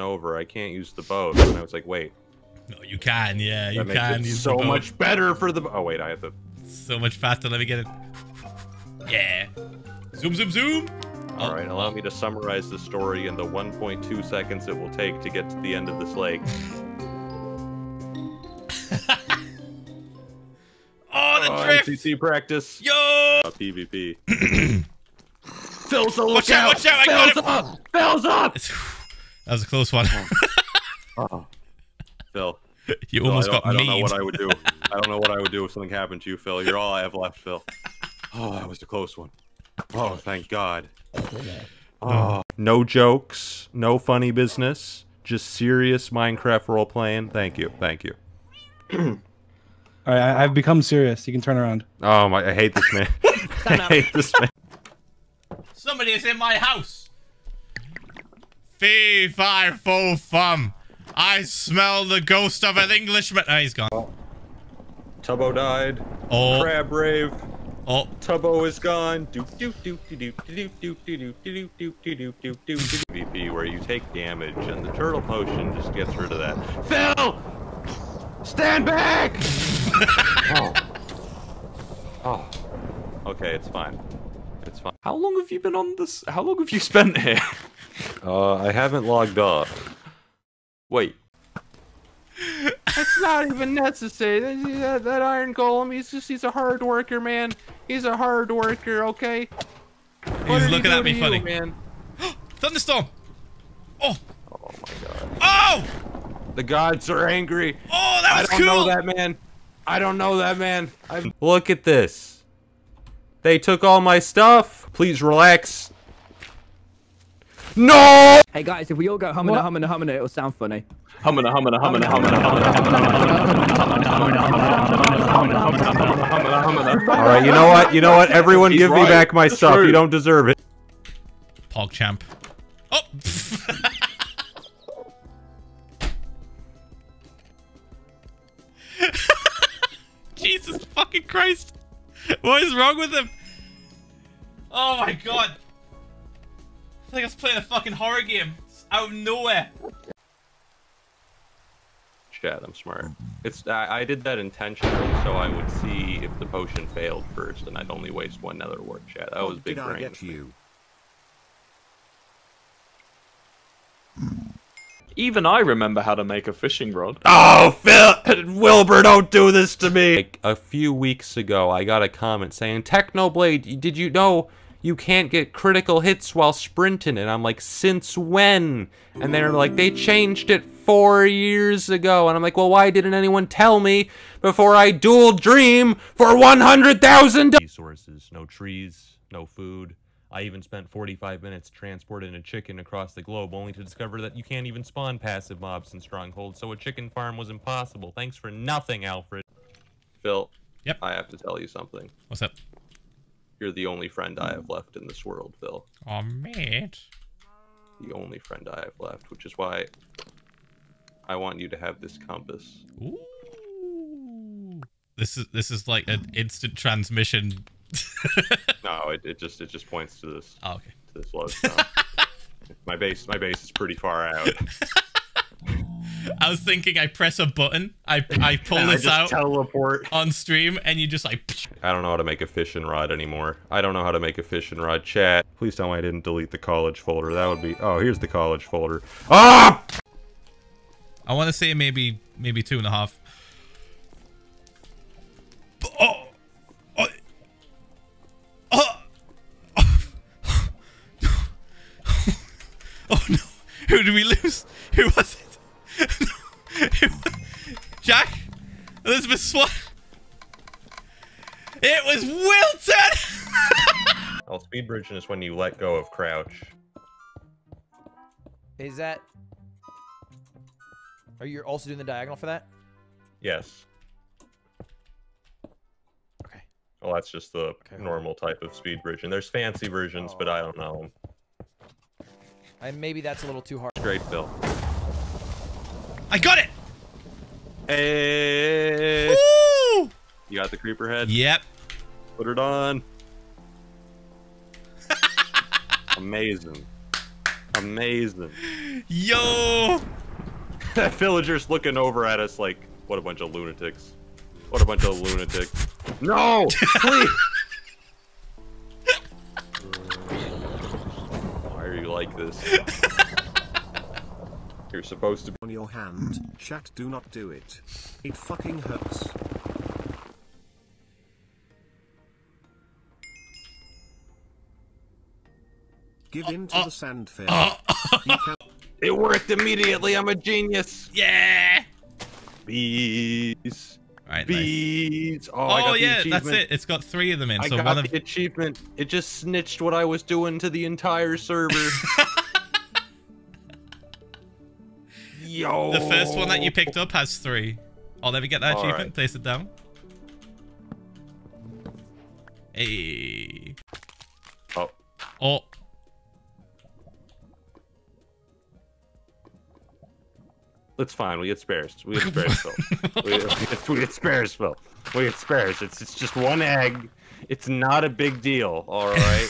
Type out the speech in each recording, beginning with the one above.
over. I can't use the boat. And I was like, wait, No, you can. Yeah, you makes can it use so the boat. much better for the. Oh wait, I have to. So much faster. Let me get it. Yeah. Zoom, zoom, zoom. Oh, All right, allow me to summarize the story in the 1.2 seconds it will take to get to the end of this lake. Oh, the Oh, drift. MCC practice. Yo. Uh, PvP. Phil's a Watch out, watch out, I got Phil's him. up! Phil's up! That was a close one. Oh. Phil, you Phil, almost I don't, got I don't know what I would do. I don't know what I would do if something happened to you, Phil. You're all I have left, Phil. Oh, that was a close one. Oh, thank God. Oh. oh no jokes, no funny business, just serious Minecraft role playing. Thank you, thank you. All right, I, I've become serious. You can turn around. Oh my, I hate this man. I hate this man. Somebody is in my house. Fee, fi, fo, fum. I smell the ghost of an Englishman. Oh, he's gone. Oh. Tubbo died. Oh. Crab rave. Oh. Tubbo is gone. VP where you take damage and the turtle potion just gets rid of that. Phil! Stand back! oh. Oh. Okay, it's fine. It's fine. How long have you been on this? How long have you spent here? Uh, I haven't logged off. Wait. That's not even necessary. That, that Iron Golem, he's just, he's a hard worker, man. He's a hard worker, okay? He's looking at me funny. man? Thunderstorm. Oh, Oh my god. oh, The gods are angry. oh, that was cool! I don't cool. know that man. I don't know that man. i Look at this. They took all my stuff. Please relax. No! Hey guys, if we all go humming, humming, humming, it'll sound funny. Humming, humming, humming, humming, All right, you know what? You know what? Everyone He's give me back my It's stuff. true. You don't deserve it. Pogchamp. Oh. Jesus fucking Christ. What is wrong with him? Oh my god. It's like I was playing a fucking horror game. It's out of nowhere. Chat, I'm smart. It's I, I did that intentionally so I would see if the potion failed first, and I'd only waste one nether wart. Chat, that was big brain. you? Even I remember how to make a fishing rod. Oh, Phil, Wilbur, don't do this to me. Like, a few weeks ago, I got a comment saying, Technoblade, did you know you can't get critical hits while sprinting? And I'm like, since when? And they're like, they changed it four years ago. And I'm like, well, why didn't anyone tell me before I duel dream for 100,000 Resources, no trees, no food. I even spent 45 minutes transporting a chicken across the globe only to discover that you can't even spawn passive mobs in Stronghold, so a chicken farm was impossible. Thanks for nothing, Alfred. Phil. Yep. I have to tell you something. What's up? You're the only friend I have hmm. left in this world, Phil. Oh, mate. The only friend I have left, which is why I want you to have this compass. Ooh. This is this is like an instant transmission. No, it, it just it just points to this Oh, okay. to this lodestone. my base my base is pretty far out. I was thinking I press a button, I I pull And I this out teleport. on stream, and you just like. I don't know how to make a fishing rod anymore. I don't know how to make a fishing rod. Chat. Please tell me I didn't delete the college folder. That would be. Oh, here's the college folder. Ah! I want to say maybe maybe two and a half. Oh, oh, oh, oh no! Who did we lose? Who was it? Elizabeth Swann. It was Wilton. Well, oh, speed bridging is when you let go of crouch. Is that? Are you also doing the diagonal for that? Yes. Okay. Well, that's just the Okay. normal type of speed bridging. There's fancy versions, but I don't know 'em. And maybe that's a little too hard. Great, Phil. I got it. Hey! Woo! You got the creeper head? Yep. Put it on. Amazing. Amazing. Yo! that villager's looking over at us like, what a bunch of lunatics. What a bunch of lunatics. No! Please! Why are you like this? You're supposed to be. on your hand. Chat, do not do it. It fucking hurts. Give in to the sand fairy. Uh, uh, you It worked immediately. I'm a genius. Yeah! Bees. Right, nice. Bees. Oh, I Oh, got the yeah, that's it. It's got three of them in. I so got one of the achievement. It just snitched what I was doing to the entire server. Yo. the first one that you picked up has three. Let me get that All achievement. right. Place it down. Hey. Oh, Oh. it's fine. We get spares. We get spares, Phil. we, we, get, we get spares, Phil. We get spares. It's it's just one egg. It's not a big deal. All right.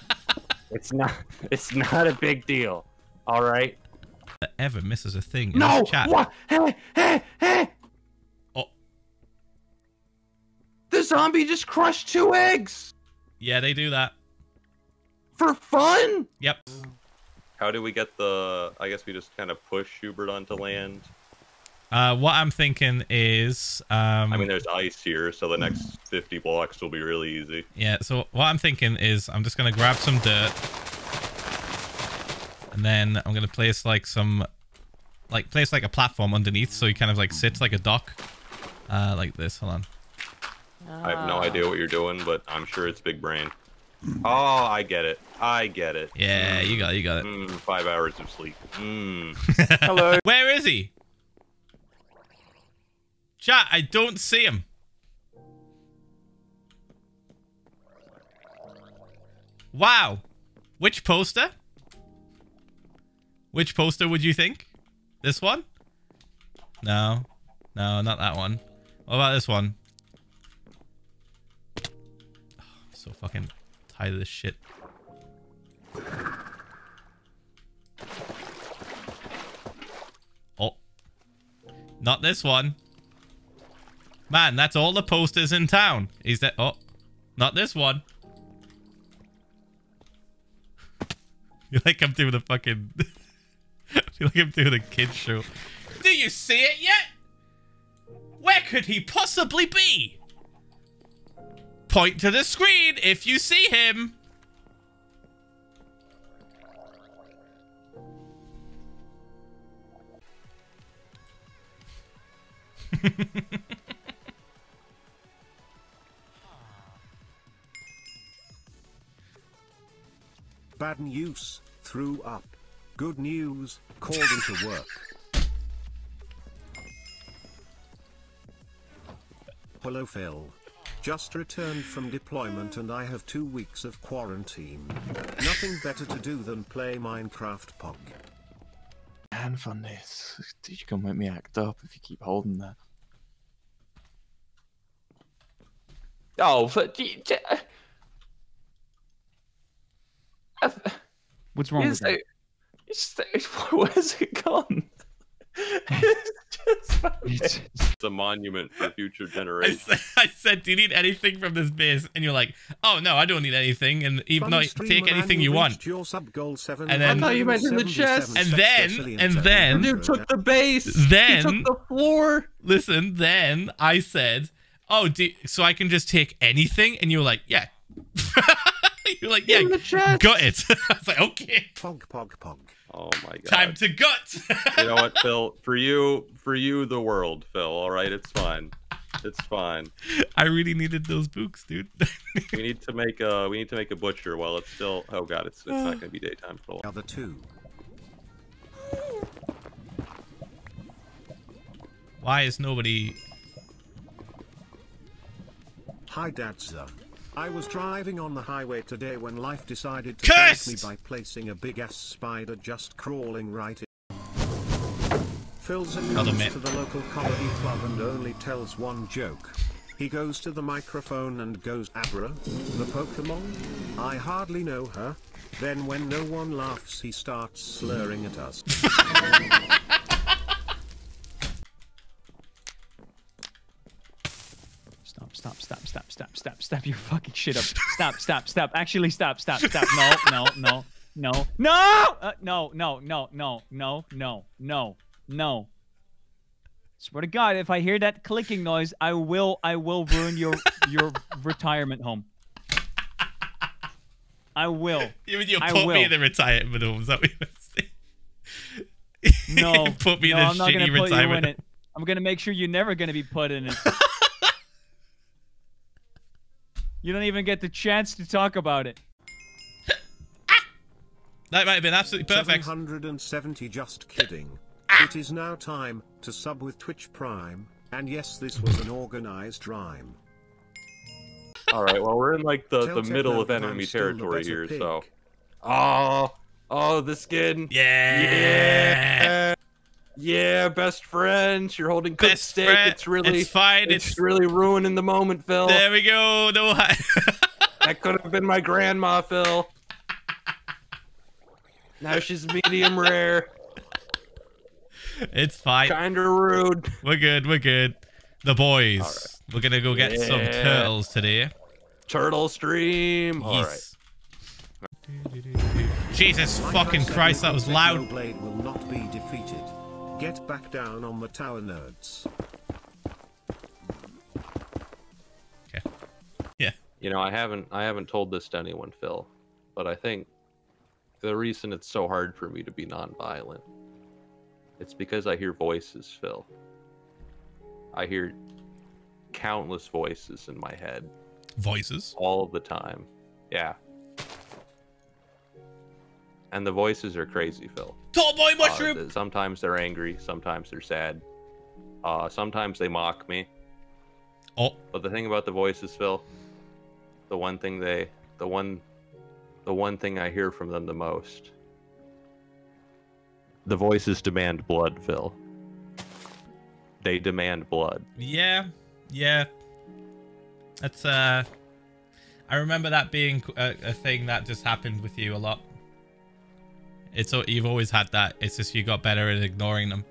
it's not. It's not a big deal. All right. That ever misses a thing in No. this chat. What? Hey, hey, hey. Oh, The zombie just crushed two eggs yeah, they do that. for fun. Yep. How do we get the? I guess we just kind of push Hubert onto land. Uh, what I'm thinking is, um, I mean, there's ice here, so the next 50 blocks will be really easy. yeah. So what I'm thinking is, I'm just gonna grab some dirt, and then I'm gonna place like some, like place like a platform underneath, so he kind of like sits like a dock, uh, like this. Hold on. I have no idea what you're doing, but I'm sure it's big brain. Oh, I get it. I get it. Yeah, you got it. You got it. Mm, five hours of sleep. Mm. Hello. Where is he? Chat, I don't see him. Wow. Which poster? Which poster would you think? This one? No. No, not that one. What about this one? Oh, I'm so fucking tired of this shit. Oh. Not this one. Man, that's all the posters in town. Is that... Oh. Not this one. Feel like I'm doing a fucking... Like I'm doing a kid show. Do you see it yet? Where could he possibly be? Point to the screen if you see him. bad news. Threw up. Good news. Called into work. Hello Phil. Just returned from deployment and I have two weeks of quarantine. Nothing better to do than play Minecraft Pog. Man, fun this. Dude, you're gonna make me act up if you keep holding that. Oh, but you- What's wrong with that? Like- it's, it's, where's it gone? it's just It's a monument for future I generations. said, I said, do you need anything from this base? And you're like, oh no, I don't need anything. And even Fun no, take anything you you want. Your sub goal seven And then- I thought you meant in the chest. And then- and then- Dude took the base. Then- he took the floor. Listen, then I said, oh, do, so I can just take anything? And you're like, yeah. you're like, yeah, In the chest. got it. I was like, okay, Pog Pog Pog. Oh my god. time to gut. you know what, Phil? For you, for you, the world, Phil. All right, it's fine. It's fine. I really needed those books, dude. We need to make a we need to make a butcher while it's still. Oh god, it's it's not gonna be daytime for a while. Now the two. Why is nobody? Hi Dadza. I was driving on the highway today when life decided to Cursed! me by placing a big ass spider just crawling right in. Phil's Hold on, comes mate. to the local comedy club and only tells one joke. He goes to the microphone and goes Abra, the Pokemon? I hardly know her. Then when no one laughs he starts slurring at us. Stop, stop, stop, stop, stop, stop, stop your fucking shit up. Stop, stop, stop. Actually, stop, stop, stop. No, no, no, no, no, uh, no, no, no, no, no, no, no, no. Swear to God, if I hear that clicking noise, I will, I will ruin your your retirement home. I will. You you put me will. in the retirement home? Is that what you saying? No, put me no, in the I'm not gonna shitty put you in retirement. it. I'm gonna make sure you're never gonna be put in it. You don't even get the chance to talk about it. That might have been absolutely perfect. 770 just kidding. Ah! It is now time to sub with Twitch Prime, and yes this was an organized rhyme. All right, well we're in like the, Tell the middle of enemy territory here, pig. so. Oh, oh, the skin. Yeah. Yeah. Yeah, best friends. You're holding cooked Best steak. friend. It's really, It's fine, It's, it's- really ruining the moment, Phil. There we go. No. hi- That could have been my grandma, Phil. Now she's medium rare. it's fine. Kinda rude. We're good. We're good. The boys. We're gonna go get some turtles today. Turtle stream. All right. Yes. Jesus Like fucking Christ, that was loud. Blade will not be defeated. Get back down on the tower nerds. Okay. Yeah. You know, I haven't I haven't told this to anyone, Phil, but I think the reason it's so hard for me to be nonviolent, it's because I hear voices, Phil. I hear countless voices in my head Voices. all the time. Yeah. And the voices are crazy, Phil. Tall boy Uh, mushroom. th- sometimes they're angry, sometimes they're sad. Uh, sometimes they mock me. oh. But the thing about the voices, Phil, the one thing they, the one, the one thing I hear from them the most, the voices demand blood, Phil. They demand blood. Yeah. Yeah. That's uh. I remember that being a, a thing that just happened with you a lot. It's al- you've always had that. It's just you got better at ignoring them.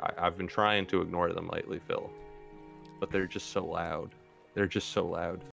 I, I've been trying to ignore them lately, Phil, but they're just so loud. They're just so loud.